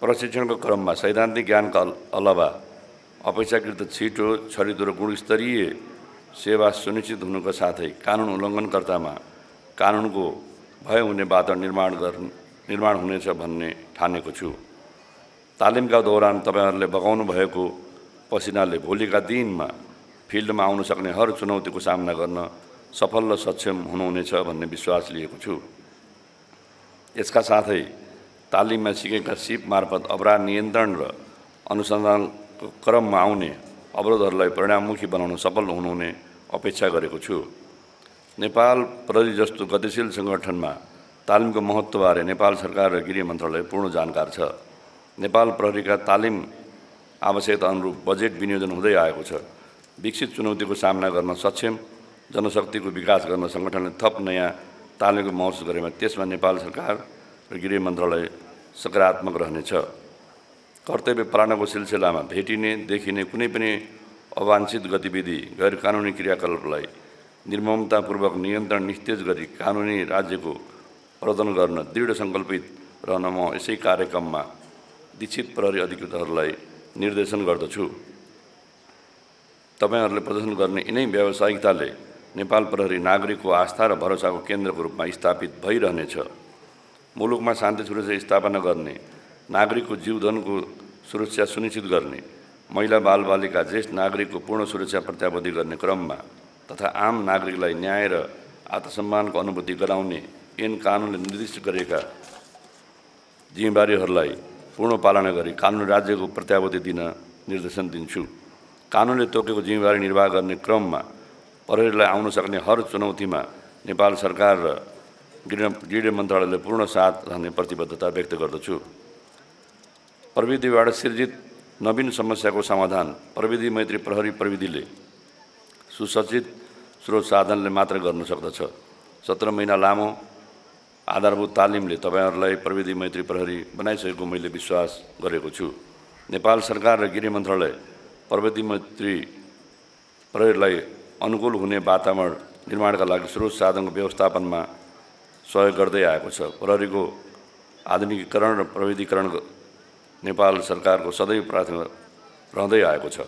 प्रशिक्षणको क्रममा सैद्धान्तिक ज्ञानका अल- अलावा अपेक्षाकृत छिटो छरितो र गुणस्तरीय सेवा सुनिश्चित हुनुका साथै कानुन उल्लङ्घनकर्तामा कानुनको भय हुने वातावरण निर्माण गर्नु निर्माण हुनेछ भन्ने ठानेको छु। तालिमका दौरान तपाईँहरूले बगाउनु भएको पसिनाले भोलिका दिनमा फिल्डमा आउन सक्ने हर चुनौतीको सामना गर्न सफल र सक्षम हुनुहुनेछ भन्ने विश्वास लिएको छु। यसका साथै तालिममा सिकेका सिप मार्फत अपराध नियन्त्रण र अनुसन्धानको क्रममा आउने अवरोधहरूलाई परिणाममुखी बनाउन सफल हुनुहुने अपेक्षा गरेको छु। नेपाल प्रहरी जस्तो गतिशील सङ्गठनमा तालिमको महत्त्वबारे नेपाल सरकार र गृह मन्त्रालय पूर्ण जानकार छ। नेपाल प्रहरीका तालिम आवश्यकता अनुरूप बजेट विनियोजन हुँदै आएको छ। विकसित चुनौतीको सामना गर्न सक्षम जनशक्तिको विकास गर्न सङ्गठनले थप नयाँ तालिमको महसुस गरेमा त्यसमा नेपाल सरकार र गृह मन्त्रालय सकारात्मक रहनेछ। कर्तव्य पालनाको सिलसिलामा भेटिने देखिने कुनै पनि अवाञ्छित गतिविधि गैर कानुनी क्रियाकलापलाई निर्ममतापूर्वक नियन्त्रण निस्तेज गरी कानुनी राज्यको प्रवर्तन गर्न दृढ सङ्कल्पित रहन म यसै कार्यक्रममा दीक्षित प्रहरी अधिकृतहरूलाई निर्देशन गर्दछु। तपाईँहरूले प्रदर्शन गर्ने यिनै व्यावसायिकताले नेपाल प्रहरी नागरिकको आस्था र भरोसाको केन्द्रको रूपमा स्थापित भइरहनेछ। मुलुकमा शान्ति सुरक्षा स्थापना गर्ने नागरिकको जीवधनको सुरक्षा सुनिश्चित गर्ने महिला बालबालिका ज्येष्ठ नागरिकको पूर्ण सुरक्षा प्रत्याभूति गर्ने क्रममा तथा आम नागरिकलाई न्याय र आत्मसम्मानको अनुभूति गराउने ऐन कानुनले निर्दिष्ट गरेका जिम्मेवारीहरूलाई पूर्ण पालना गरी कानुन राज्यको प्रत्याभूति दिन निर्देशन दिन्छु। कानुनले तोकेको जिम्मेवारी निर्वाह गर्ने क्रममा प्रहरीलाई आउन सक्ने हर चुनौतीमा नेपाल सरकार र गृह गृह मन्त्रालयले पूर्ण साथ रहने प्रतिबद्धता व्यक्त गर्दछु। प्रविधिबाट सिर्जित नवीन समस्याको समाधान प्रविधि मैत्री प्रहरी प्रविधिले सुसज्जित स्रोत साधनले मात्र गर्न सक्दछ। सत्र महिना लामो आधारभूत तालिमले तपाईँहरूलाई प्रविधि मैत्री प्रहरी बनाइसकेको मैले विश्वास गरेको छु। नेपाल सरकार र गृह मन्त्रालय प्रविधि मैत्री प्रहरीलाई अनुकूल हुने वातावरण निर्माणका लागि स्रोत साधनको व्यवस्थापनमा सहयोग गर्दै आएको छ। प्रहरीको आधुनिकीकरण र प्रविधिकरण नेपाल सरकारको सदैव प्राथमिकता रहँदै आएको छ।